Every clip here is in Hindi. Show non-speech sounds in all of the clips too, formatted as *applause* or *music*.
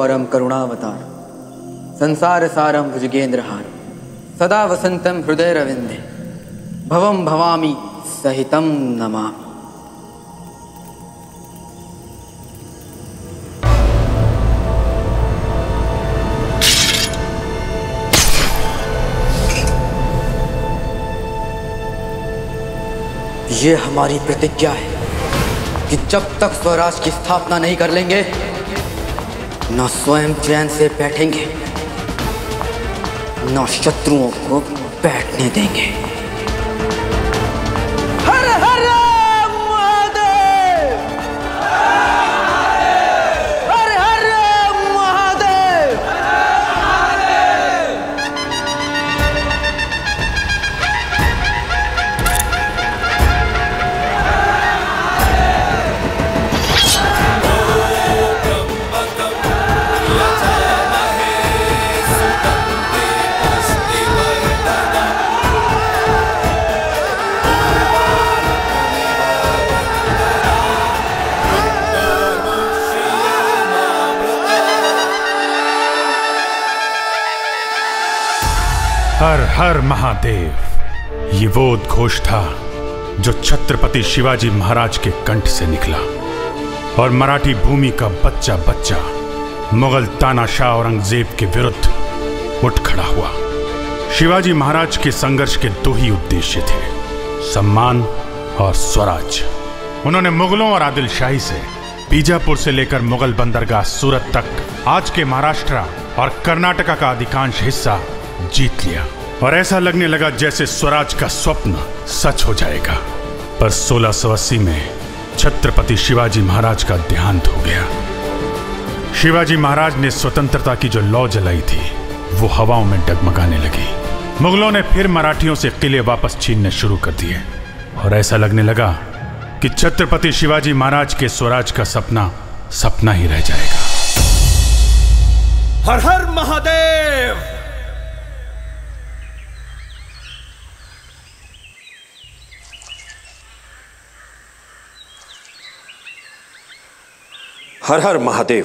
गौरम करुणावतार। संसार सारम भुजगेंद्रहार सदा वसंतम हृदय रविंदे भवम भवामी सहितम नमामि। ये हमारी प्रतिज्ञा है कि जब तक स्वराज की स्थापना नहीं कर लेंगे न स्वयं चैन से बैठेंगे न शत्रुओं को बैठने देंगे। हर महादेव। ये वो उद्घोष था जो छत्रपति शिवाजी महाराज के कंठ से निकला और मराठी भूमि का बच्चा बच्चा मुगल तानाशाह औरंगज़ेब के विरुद्ध उठ खड़ा हुआ। शिवाजी महाराज के संघर्ष के दो ही उद्देश्य थे, सम्मान और स्वराज। उन्होंने मुगलों और आदिलशाही से बीजापुर से लेकर मुगल बंदरगाह सूरत तक आज के महाराष्ट्र और कर्नाटका का अधिकांश हिस्सा जीत लिया। और ऐसा लगने लगा जैसे स्वराज का स्वप्न सच हो जाएगा। पर 1680 में छत्रपति शिवाजी महाराज का देहांत हो गया। शिवाजी महाराज ने स्वतंत्रता की जो लौ जलाई थी, वो हवाओं में डगमगाने लगी। मुगलों ने फिर मराठियों से किले वापस छीनने शुरू कर दिए। और ऐसा लगने लगा कि छत्रपति शिवाजी महाराज के स्वराज का सपना सपना ही रह जाएगा। हर हर महादेव! हर हर महादेव।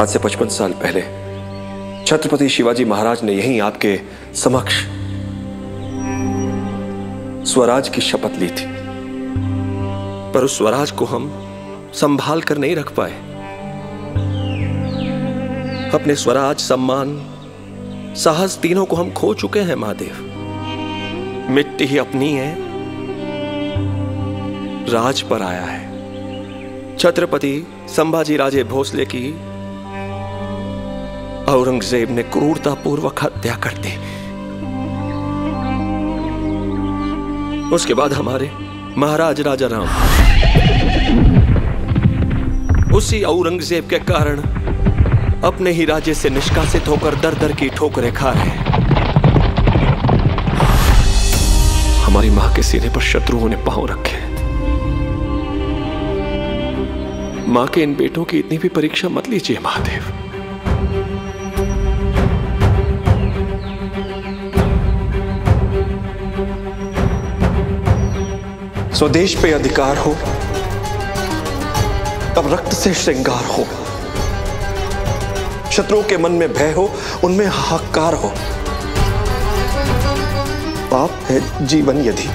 आज से पचपन साल पहले छत्रपति शिवाजी महाराज ने यहीं आपके समक्ष स्वराज की शपथ ली थी। पर उस स्वराज को हम संभाल कर नहीं रख पाए। अपने स्वराज सम्मान, साहस तीनों को हम खो चुके हैं, महादेव। मिट्टी ही अपनी है। राज पर आया है। छत्रपति संभाजी राजे भोसले की औरंगज़ेब ने क्रूरता पूर्वक हत्या कर दी। उसके बाद हमारे महाराज राजा राम। उसी औरंगज़ेब के कारण अपने ही राज्य से निष्कासित होकर दर दर की ठोकरें खा रहे हैं। हमारी माँ के सीने पर शत्रुओं ने पाँव रखे माँ के इन बेटों की इतनी भी परीक्षा मत लीजिए, महादेव। स्वदेश पे अधिकार हो, तब रक्त से श्रृंगार हो। शत्रुओं के मन में भय हो, उनमें हाहाकार हो। पाप है जीवन यदि।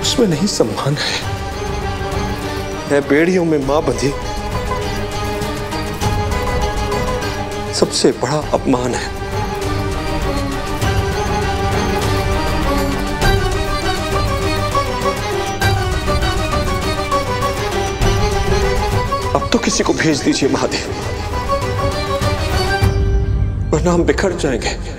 उसमें नहीं सम्मान है। है बेड़ियों में माँ बंधी। सबसे बड़ा अपमान है। अब तो किसी को भेज दीजिए, महादेव। वरना हम बिखर जाएँगे।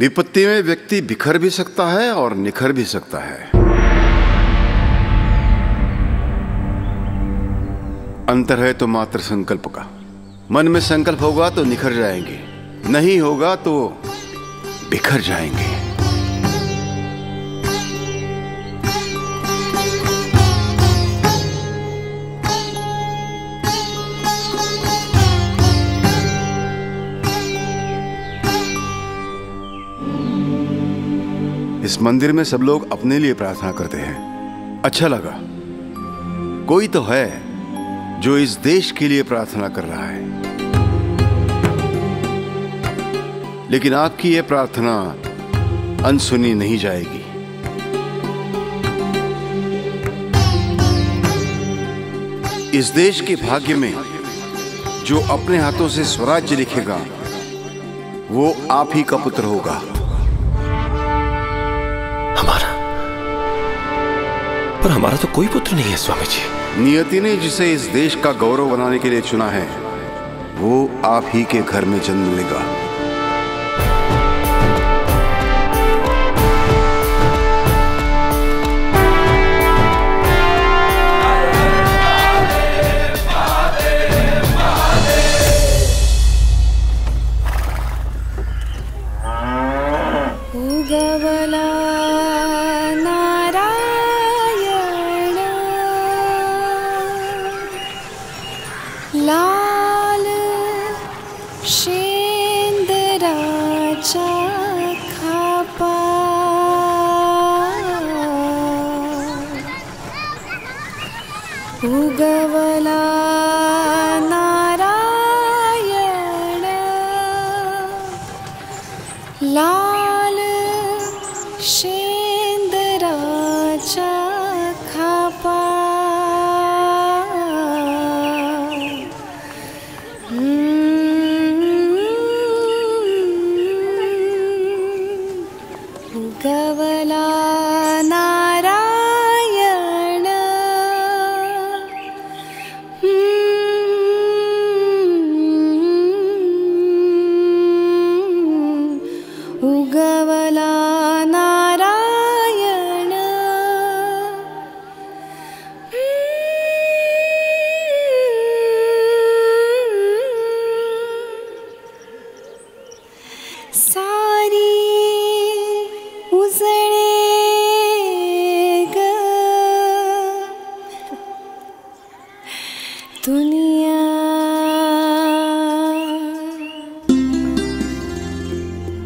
विपत्ति में व्यक्ति बिखर भी सकता है और निखर भी सकता है। अंतर है तो मात्र संकल्प का। मन में संकल्प होगा तो निखर जाएँगे। नहीं होगा तो बिखर जाएँगे। इस मंदिर में सब लोग अपने लिए प्रार्थना करते हैं। अच्छा लगा। कोई तो है जो इस देश के लिए प्रार्थना कर रहा है। लेकिन आपकी यह प्रार्थना अनसुनी नहीं जाएगी। इस देश के भाग्य में जो अपने हाथों से स्वराज्य लिखेगा, वो आप ही का पुत्र होगा। पर हमारा तो कोई पुत्र नहीं है स्वामी जी नियति ने जिसे इस देश का गौरव बनाने के लिए चुना है, वो आप ही के घर में जन्म लेगा।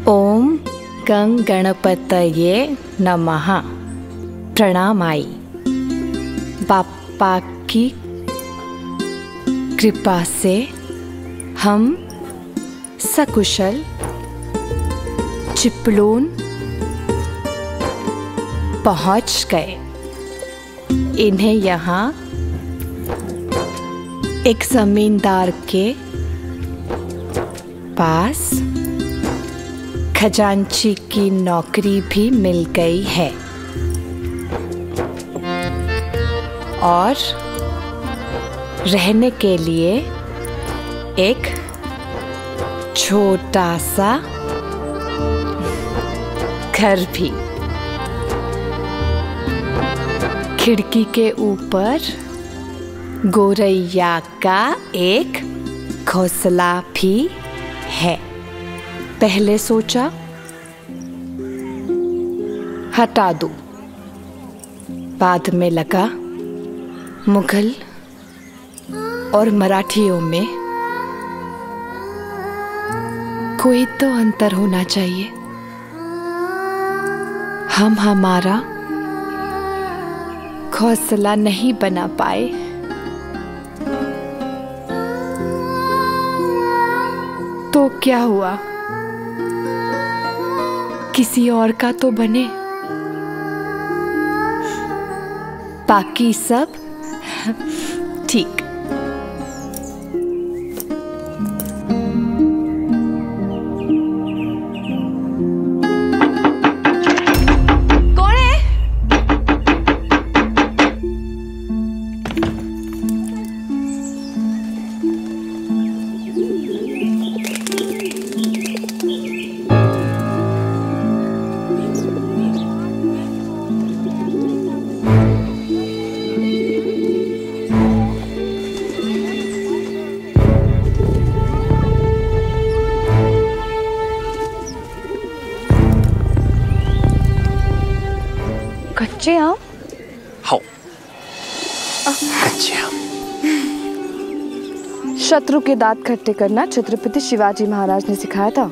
ओम गंग गणपतये नमः। प्रणाम आई बापा की कृपा से हम सकुशल, चिपलून पहुँच गए। इन्हें यहाँ एक जमींदार के पास खजांची की नौकरी भी मिल गई है। और रहने के लिए एक छोटा सा घर भी। खिड़की के ऊपर गोरैया का एक घोंसला भी है। पहले सोचा, हटा दो। बाद में लगा, मुगल और मराठियों में। कोई तो अंतर होना चाहिए। हम हमारा घोंसला नहीं बना पाए। क्या हुआ? किसी और का तो बने। बाकी सब ठीक। शत्रु के दांत खट्टे करना छत्रपति शिवाजी महाराज ने सिखाया था।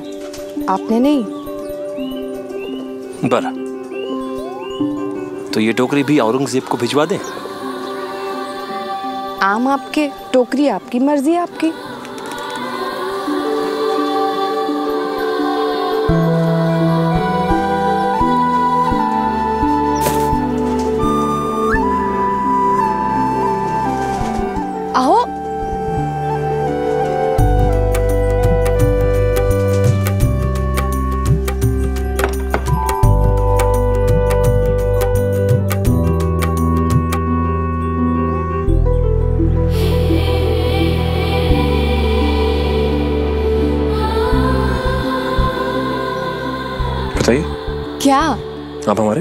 आपने नहीं? बर। तो ये टोकरी भी औरंगज़ेब को भिजवा दे? आम आपके टोकरी आपकी मर्ज़ी आपकी। आप हमारे?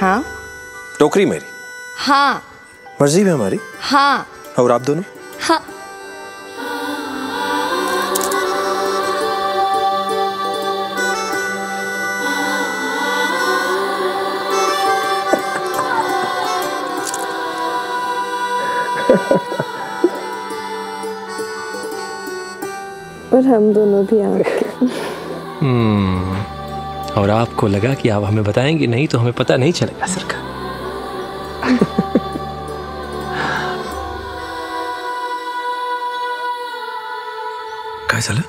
हाँ। टोकरी मेरी। हाँ। मर्ज़ी भी हमारी। हाँ। और आप दोनों? हाँ। और हम दोनों भी आपके और आपको लगा कि आप हमें बताएँगे नहीं तो हमें पता नहीं चलेगा सरकार। काय झालं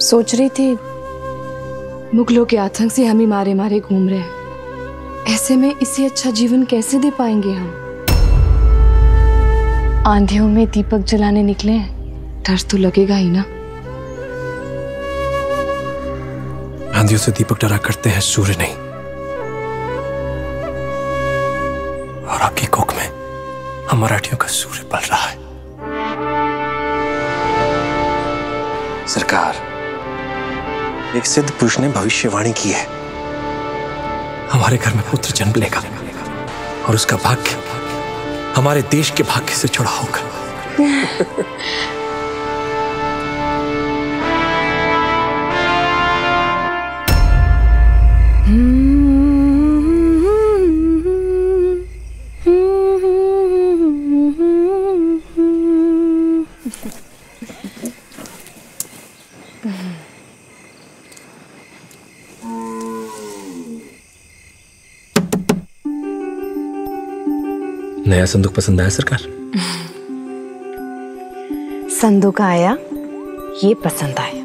सोच रही थी मुगलों के आतंक से हम ही मारे मारे घूम रहे हैं। ऐसे में इसे अच्छा जीवन कैसे दे पाएँगे हम? आंधियों में दीपक जलाने निकले हैं डर तो लगेगा ही ना। आंधियों से दीपक डरा करते हैं, सूर्य नहीं। और आपकी कोख में हम मराठियों का सूर्य पल रहा है। सरकार, एक सिद्ध पुरुष ने भविष्यवाणी की है। हमारे घर में पुत्र जन्म लेगा और उसका भाग्य हमारे देश के भाग्य से जुड़ा होगा। *laughs* नया संदूक पसंद आया सरकार? संदूक आया ये पसंद आया।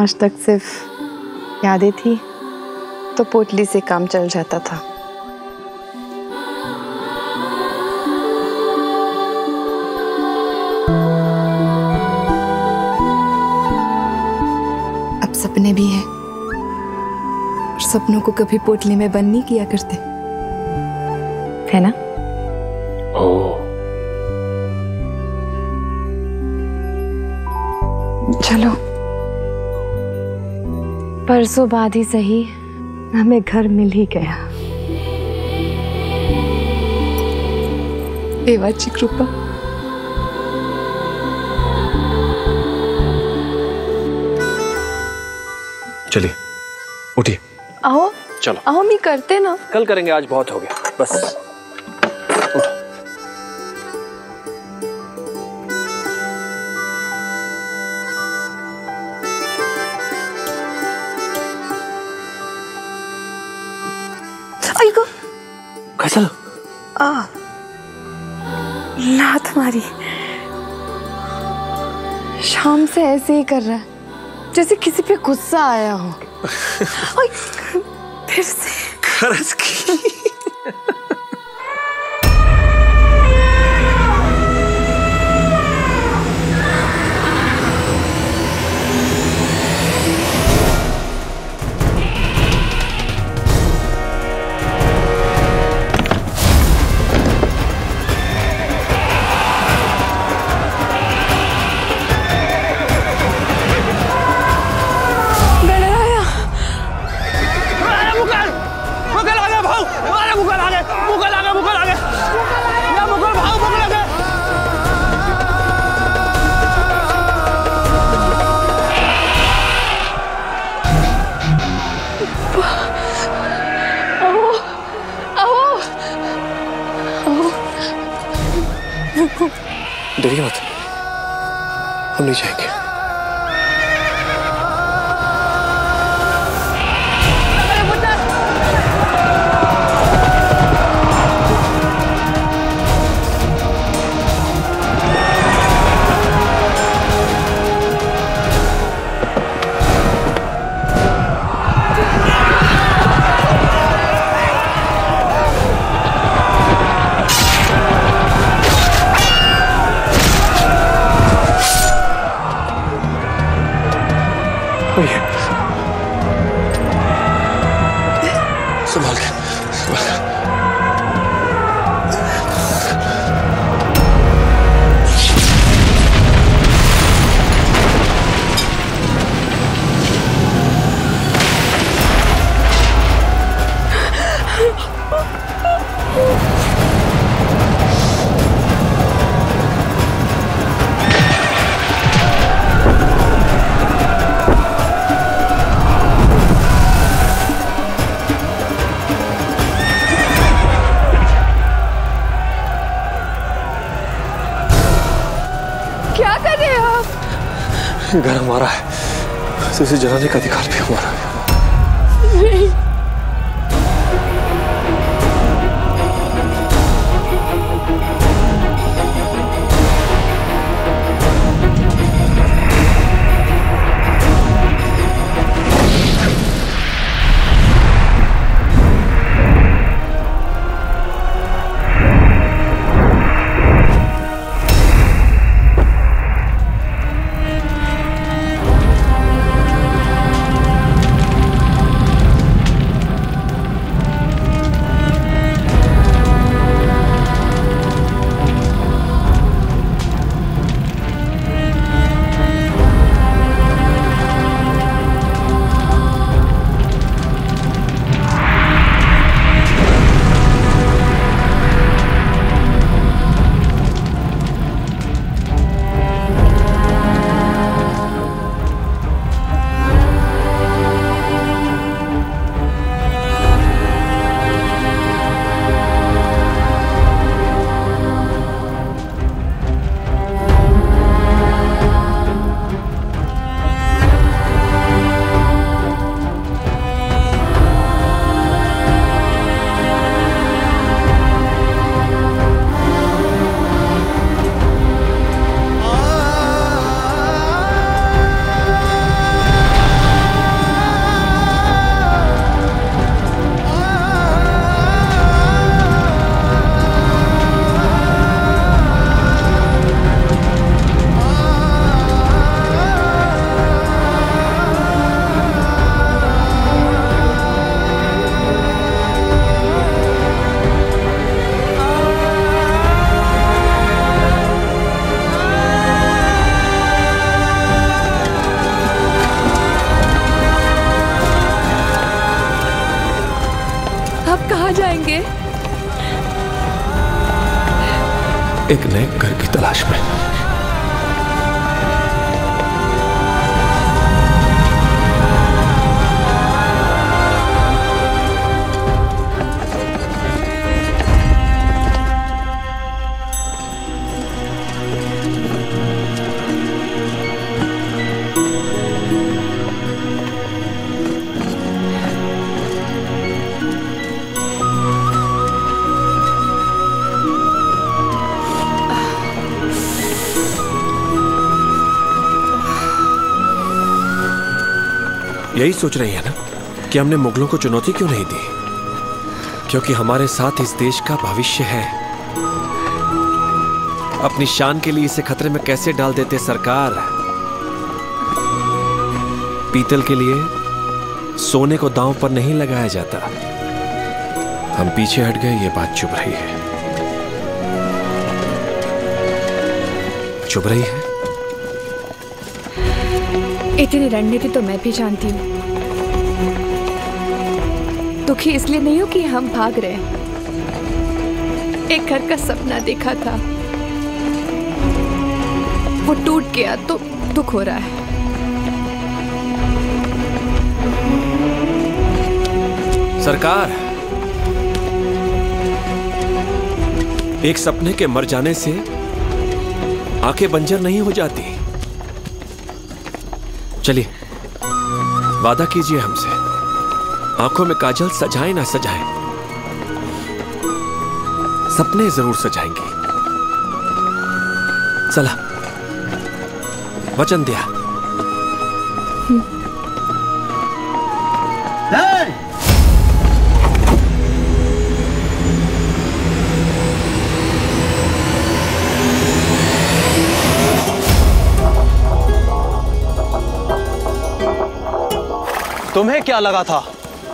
आज तक सिर्फ़ यादें थी तो पोटली से काम चल जाता था। अब सपने भी हैं और सपनों को कभी पोटली में बंद नहीं किया करते। है ना? ओ चलो। परसों बाद ही सही हमें घर मिल ही गया। देवाची कृपा। चलिए उठिए। आओ। चलो। आओ मी करते ना। कल करेंगे आज बहुत हो गया। बस। ऐसे ही कर रहा है। जैसे किसी पे गुस्सा आया हो। *laughs* फिर से। की। डरिए मत। हम नहीं जाएँगे। घर हमारा है। तो इसे जलाने का अधिकार भी हमारा है। एक नए यही सोच रही है ना कि हमने मुगलों को चुनौती क्यों नहीं दी? क्योंकि हमारे साथ इस देश का भविष्य है। अपनी शान के लिए इसे खतरे में कैसे डाल देते सरकार? पीतल के लिए सोने को दांव पर नहीं लगाया जाता। हम पीछे हट गए, ये बात चुभ रही है। चुभ रही है? इतनी रणनीति तो मैं भी जानती हूँ। दुखी इसलिए नहीं हो कि हम भाग रहे एक घर का सपना देखा था। वो टूट गया तो दुख हो रहा है। सरकार, एक सपने के मर जाने से आँखें बंजर नहीं हो जाती। चलिए, वादा कीजिए हमसे। आँखों में काजल सजाए ना सजाए, सपने ज़रूर सजाएँगे। चला, वचन दिया। तुम्हें क्या लगा था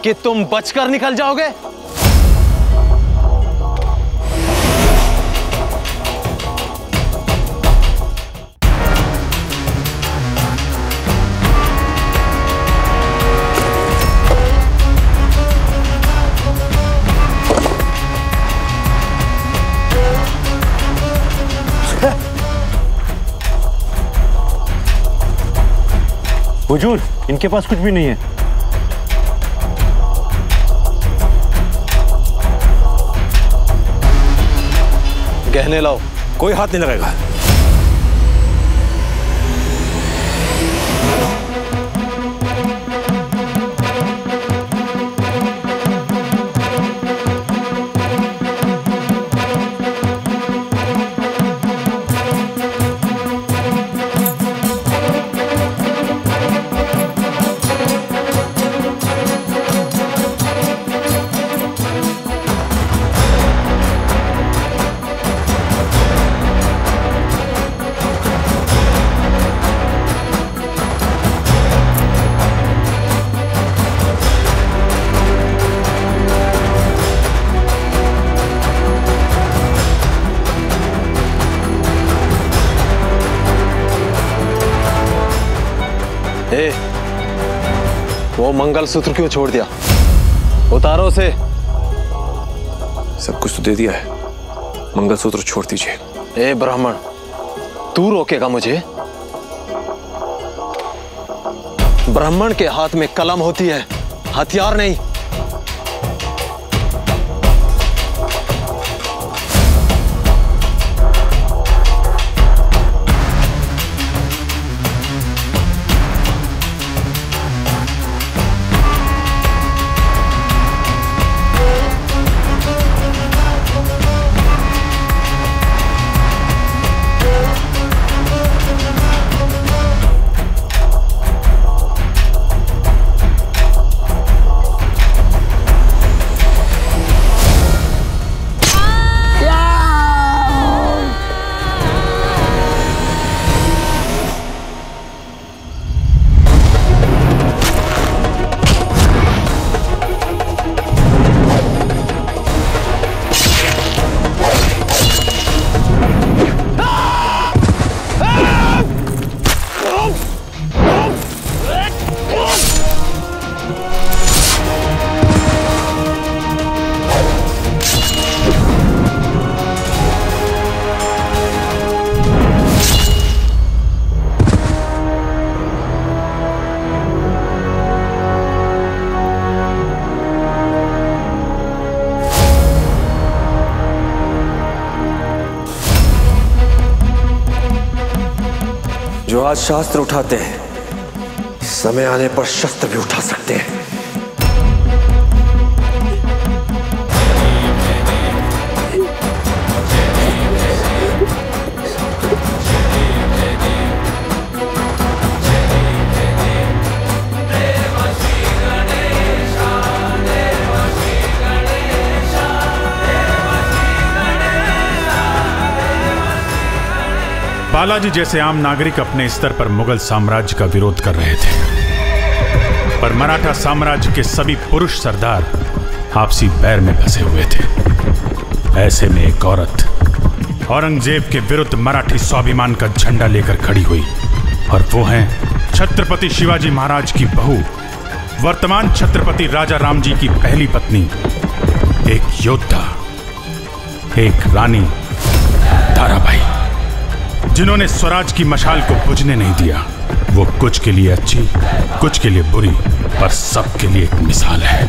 कि तुम बचकर निकल जाओगे? हुजूर, इनके पास कुछ भी नहीं है। गहने लाओ। कोई हाथ नहीं लगेगा। वो मंगलसूत्र क्यों छोड़ दिया? उतारो उसे सब कुछ तो दे दिया है। मंगलसूत्र छोड़ दीजिए। ए ब्राह्मण तू रोकेगा मुझे? ब्राह्मण के हाथ में कलम होती है हथियार नहीं। आज शास्त्र उठाते हैं। समय आने पर शस्त्र भी उठा सकते हैं। बालाजी जैसे आम नागरिक अपने स्तर पर मुगल साम्राज्य का विरोध कर रहे थे। पर मराठा साम्राज्य के सभी पुरुष सरदार आपसी बैर में फंसे हुए थे। ऐसे में एक औरत औरंगज़ेब के विरुद्ध मराठी स्वाभिमान का झंडा लेकर खड़ी हुई और वो हैं छत्रपति शिवाजी महाराज की बहू, वर्तमान छत्रपति राजा राम जी की पहली पत्नी, एक योद्धा, एक रानी, ताराबाई। जिन्होंने स्वराज की मशाल को बुझने नहीं दिया, वो कुछ के लिए अच्छी, कुछ के लिए बुरी, पर सबके लिए एक मिसाल है।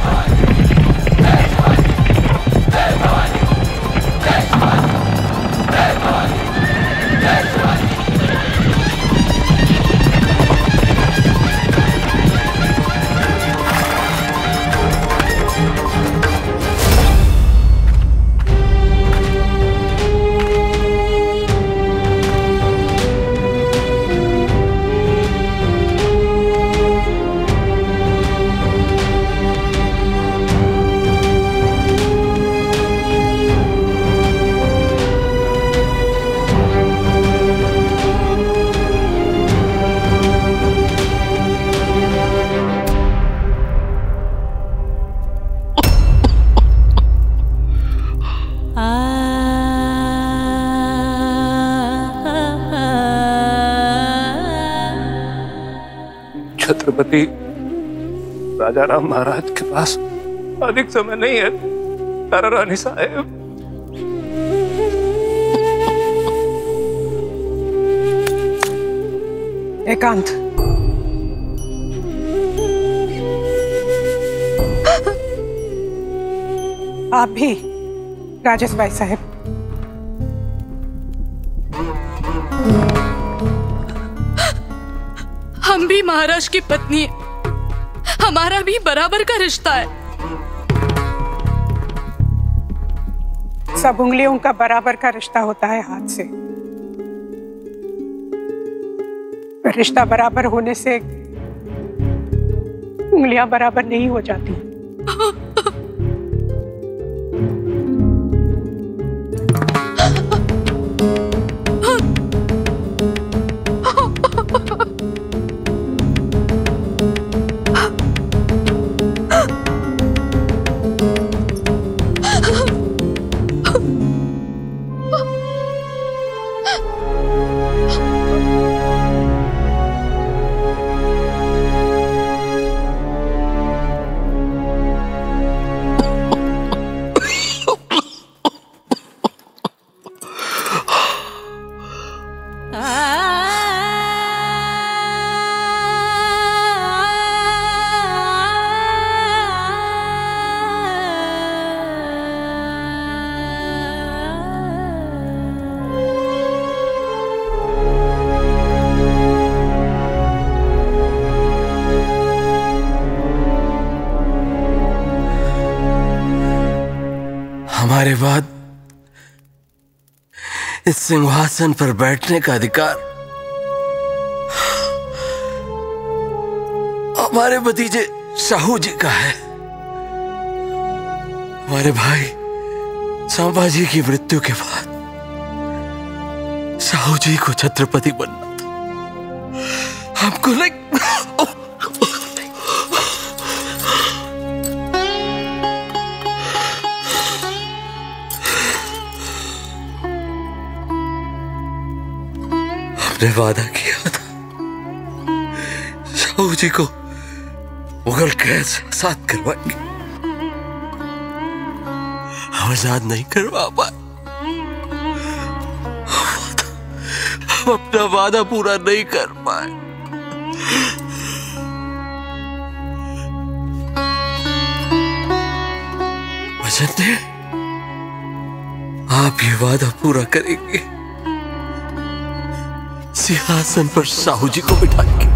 राजा राम महाराज के पास अधिक समय नहीं है। तारा रानी साहेब। एकांत। आप भी राजेश भाई साहब। हम भी महाराज की पत्नी है हमारा भी बराबर का रिश्ता है। सब उंगलियों का बराबर का रिश्ता होता है हाथ से। रिश्ता बराबर होने से उंगलियाँ बराबर नहीं हो जाती। इस सिंहासन पर बैठने का अधिकार। हमारे भतीजे शाहू जी का है। हमारे भाई संभाजी की मृत्यु के बाद साहू जी को छत्रपति बनना था। हमको नहीं हमने वादा किया था। शाहू जी को मुगल कैद से आज़ाद करवाएँगे। हम आज़ाद नहीं करवा पाए। हम अपना वादा पूरा नहीं कर पाए। वचन आप ये वादा पूरा करेंगे। सिंहासन पर साहू जी को बिठा वचन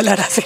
चला राजे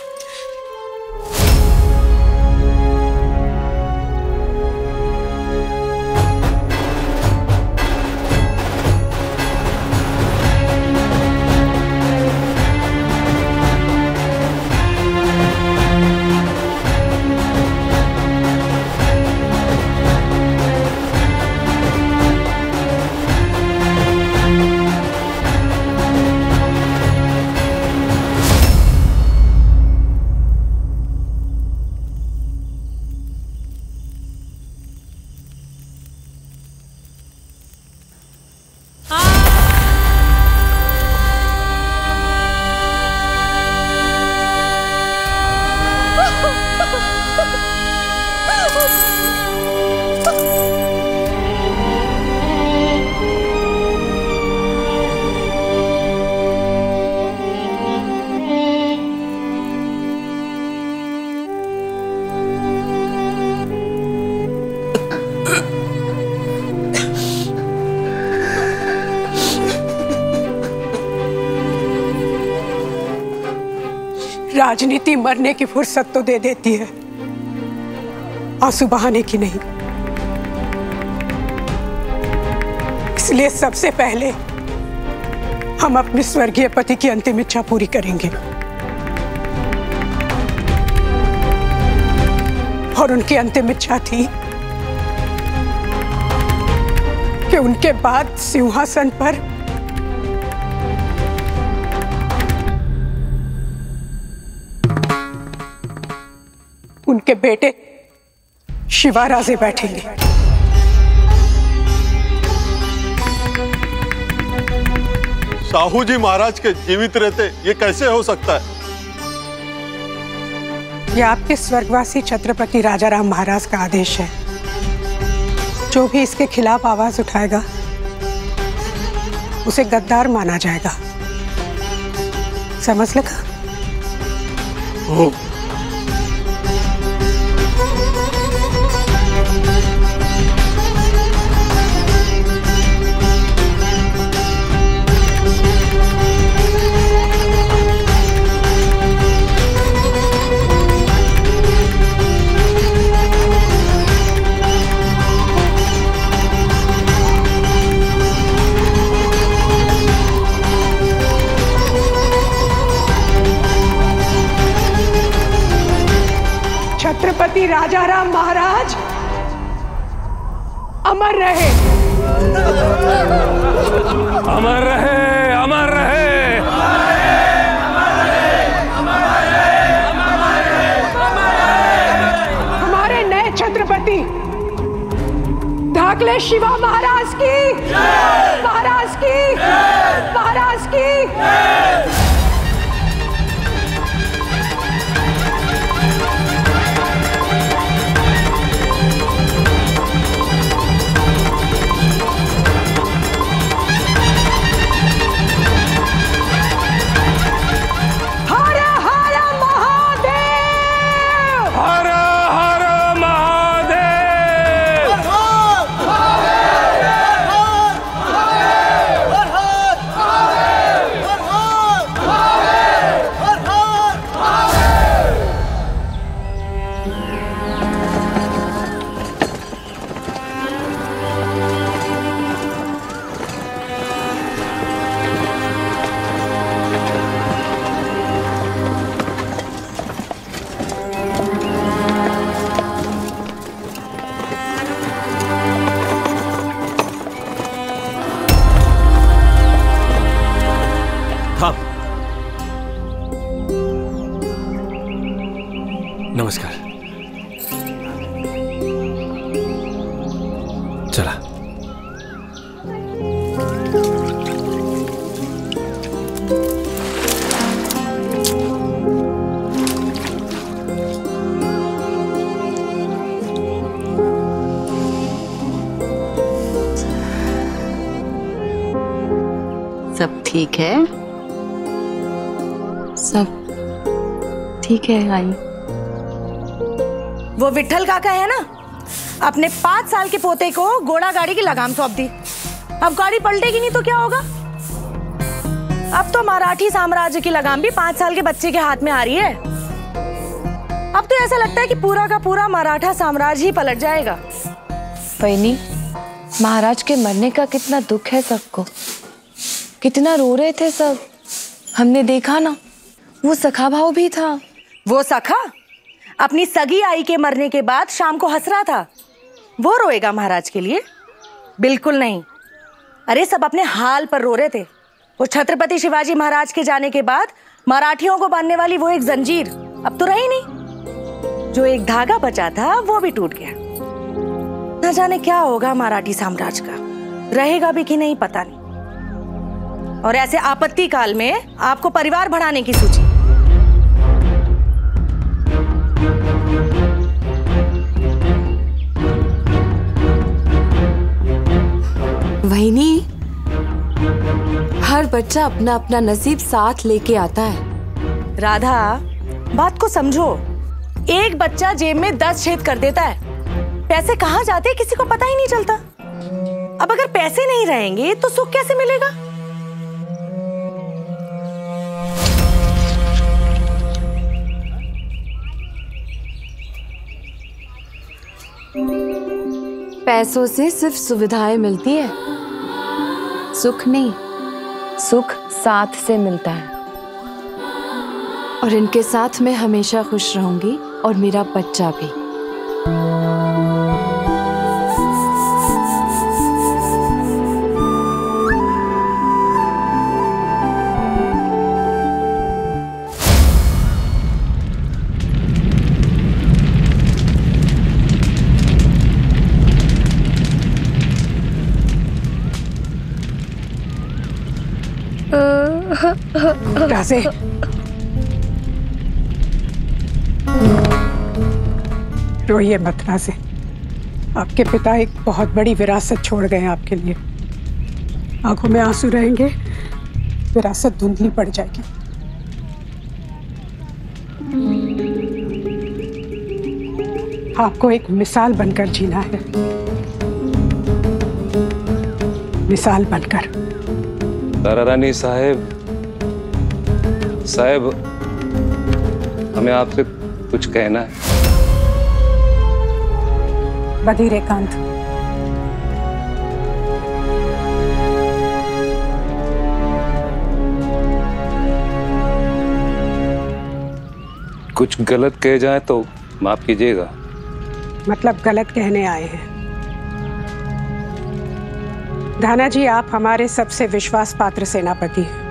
राजनीति मरने की फुर्सत तो दे देती है। आँसू बहाने की नहीं। इसलिए सबसे पहले हम अपने स्वर्गीय पति की अंतिम इच्छा पूरी करेंगे। और उनकी अंतिम इच्छा थी कि उनके बाद सिंहासन पर उनके बेटे शिवाराजे बैठेंगे। साहू जी महाराज के जीवित रहते ये कैसे हो सकता है? यह आपके स्वर्गवासी छत्रपति राजा राम महाराज का आदेश है। जो भी इसके खिलाफ आवाज़ उठाएगा उसे गद्दार माना जाएगा। समझ लगा? रहे। अमर रहे अमर रहे। हमारे नए छत्रपति धाकले शिवा महाराज की। महाराज की। ठीक है? सब ठीक है आई। वो विठल काका है ना? अपने पाँच साल के पोते को घोड़ा गाड़ी की लगाम सौंप दी। अब गाड़ी पलटेगी नहीं तो क्या होगा? अब तो मराठी साम्राज्य की लगाम भी पाँच साल के बच्चे के हाथ में आ रही है। अब तो ऐसा लगता है कि पूरा का पूरा मराठा साम्राज्य ही पलट जाएगा। पैनी महाराज के मरने का कितना दुख है सबको। कितना रो रहे थे सब। हमने देखा ना, वो सखा भाव भी था। वो सखा? अपनी सगी आई के मरने के बाद शाम को हंस रहा था। वो रोएगा महाराज के लिए? बिल्कुल नहीं। अरे, सब अपने हाल पर रो रहे थे। वो छत्रपति शिवाजी महाराज के जाने के बाद मराठियों को बांधने वाली वो एक जंजीर, अब तो रही नहीं। जो एक धागा बचा था, वो भी टूट गया। न जाने क्या होगा मराठी साम्राज्य का। रहेगा भी कि नहीं, पता नहीं। और ऐसे आपत्ति काल में आपको परिवार बढ़ाने की सूची। वहीनी हर बच्चा अपना अपना नसीब साथ लेके आता है। राधा बात को समझो। एक बच्चा जेब में दस छेद कर देता है। पैसे कहाँ जाते हैं? किसी को पता ही नहीं चलता। अब अगर पैसे नहीं रहेंगे तो सुख कैसे मिलेगा? पैसों से सिर्फ़ सुविधाएँ मिलती है। सुख नहीं, सुख साथ से मिलता है। और इनके साथ मैं हमेशा खुश रहूँगी और मेरा बच्चा भी। राजे रोइए मत राजे आपके पिता एक बहुत बड़ी विरासत छोड़ गए आपके लिए। आँखों में आँसू रहेंगे, विरासत धुंधली पड़ जाएगी। आपको एक मिसाल बनकर जीना है। मिसाल बनकर। रानी साहेब साहेब हमें आपसे कुछ कहना है। बधीर एकांत। कुछ गलत कह जाए तो माफ़ कीजिएगा। मतलब गलत कहने आए हैं। धाना जी आप हमारे सबसे विश्वास पात्र सेनापति हैं।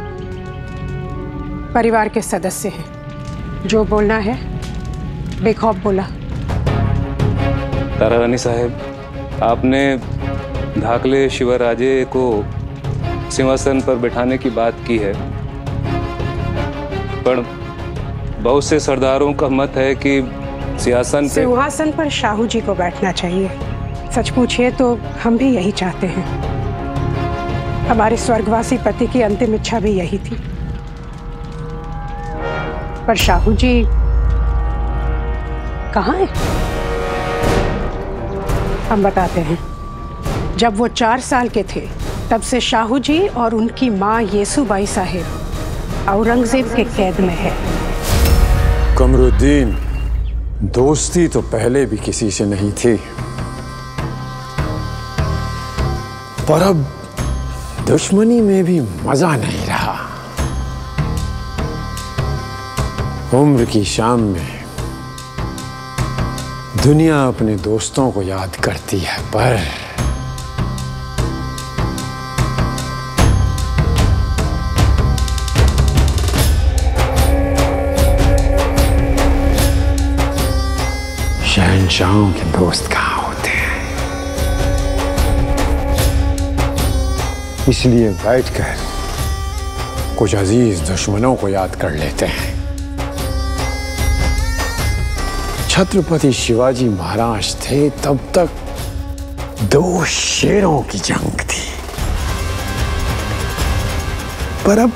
परिवार के सदस्य हैं। जो बोलना है बेखौफ बोला। तारा रानी साहेब आपने धाकले शिवराजे को सिंहासन पर बैठाने की बात की है। पर बहुत से सरदारों का मत है कि सिंहासन पे सिंहासन पर शाहू जी को बैठना चाहिए। सच पूछिए तो हम भी यही चाहते हैं। हमारे स्वर्गवासी पति की अंतिम इच्छा भी यही थी। पर शाहू जी कहाँ हैं? हम बताते हैं। जब वो चार साल के थे, तब से शाहू जी और उनकी माँ येसुबाई साहेब औरंगज़ेब के कैद में है। कमरुद्दीन, दोस्ती तो पहले भी किसी से नहीं थी। पर अब दुश्मनी में भी मज़ा नहीं रहा। उम्र की शाम में दुनिया अपने दोस्तों को याद करती है, पर शहनशाहों के दोस्त कहाँ होते हैं? इसलिए बैठकर कुछ अज़ीज़ दुश्मनों को याद कर लेते हैं। छत्रपति शिवाजी महाराज थे, तब तक दो शेरों की जंग थी। पर अब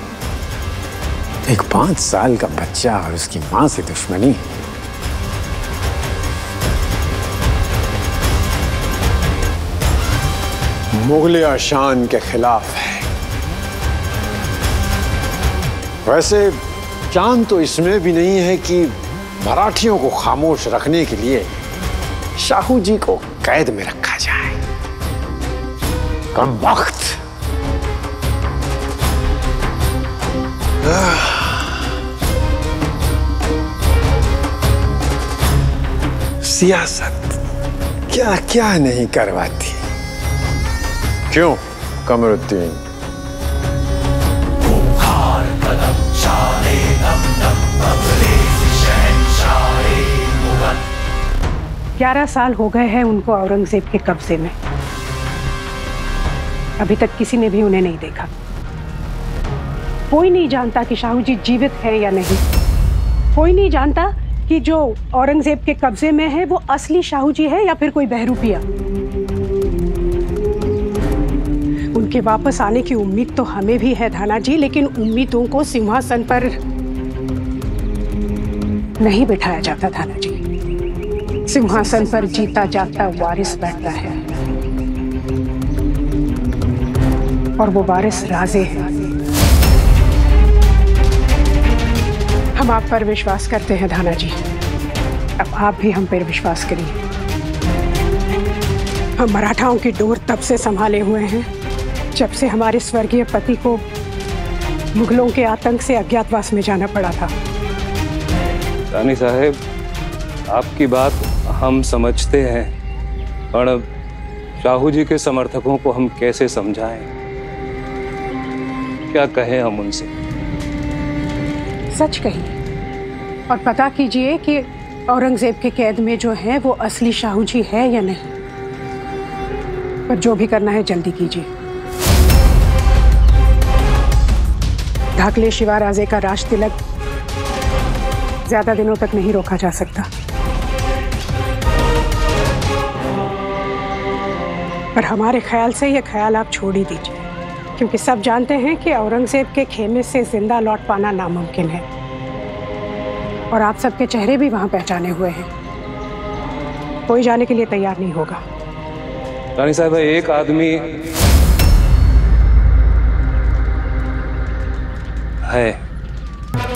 एक पाँच साल का बच्चा और उसकी माँ से दुश्मनी। मुगलिया शान के खिलाफ है। वैसे चाँद तो इसमें भी नहीं है कि मराठियों को खामोश रखने के लिए शाहू जी को कैद में रखा जाए। कम वक्त। सियासत क्या क्या नहीं करवाती। क्यों, कमरुद्दीन? ग्यारह साल हो गए हैं उनको औरंगज़ेब के कब्जे में। अभी तक किसी ने भी उन्हें नहीं देखा। कोई नहीं जानता कि शाहू जी जीवित है या नहीं। कोई नहीं जानता कि जो औरंगज़ेब के कब्जे में है, वो असली शाहू जी है या फिर कोई बहरूपिया। उनके वापस आने की उम्मीद तो हमें भी है धाना जी लेकिन उम्मीदों को सिंहासन पर नहीं बिठाया जाता धाना जी सिंहासन पर जीता जाता वारिस बैठता है। और वो वारिस राजे है। हम आप पर विश्वास करते हैं, धाना जी। अब आप भी हम पर विश्वास करिए। हम मराठाओं की डोर तब से संभाले हुए हैं, जब से हमारे स्वर्गीय पति को मुगलों के आतंक से अज्ञातवास में जाना पड़ा था। रानी साहेब, आपकी बात हम समझते हैं। पर शाहू जी के समर्थकों को हम कैसे समझाएँ? क्या कहें हम उनसे? सच कहिए। और पता कीजिए कि औरंगज़ेब के कैद में जो है, वो असली शाहू जी है या नहीं। पर जो भी करना है, जल्दी कीजिए। ढाकले शिवाराजे का राज तिलक ज़्यादा दिनों तक नहीं रोका जा सकता। पर हमारे ख्याल से ये ख्याल आप छोड़ ही दीजिए क्योंकि सब जानते हैं कि औरंगज़ेब के खेमे से ज़िंदा लौट पाना नामुमकिन है। और आप सबके चेहरे भी वहाँ पहचाने हुए हैं। कोई जाने के लिए तैयार नहीं होगा। रानी साहब एक आदमी है।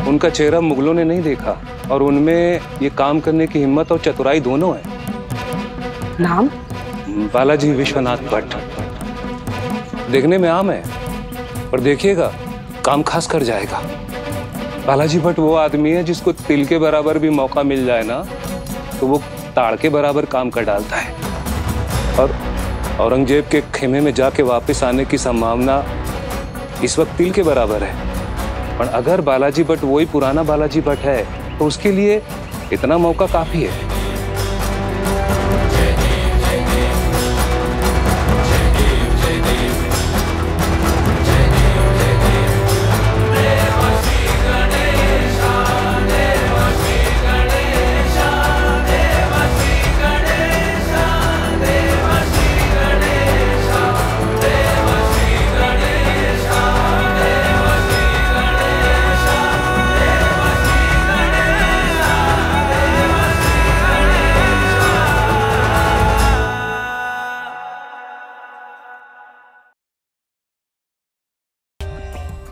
उनका चेहरा मुगलों ने नहीं देखा और उनमें ये काम करने की हिम्मत और चतुराई दोनों है। नाम? बालाजी विश्वनाथ भट्ट। देखने में आम है, पर देखिएगा, काम खास कर जाएगा। बालाजी भट्ट वो आदमी है जिसको तिल के बराबर भी मौका मिल जाए ना तो वो ताड़ के बराबर काम कर डालता है। और औरंगज़ेब के खेमे में जाके वापस आने की संभावना इस वक्त तिल के बराबर है। पर अगर बालाजी भट्ट वही पुराना बालाजी भट्ट है तो उसके लिए इतना मौका काफ़ी है।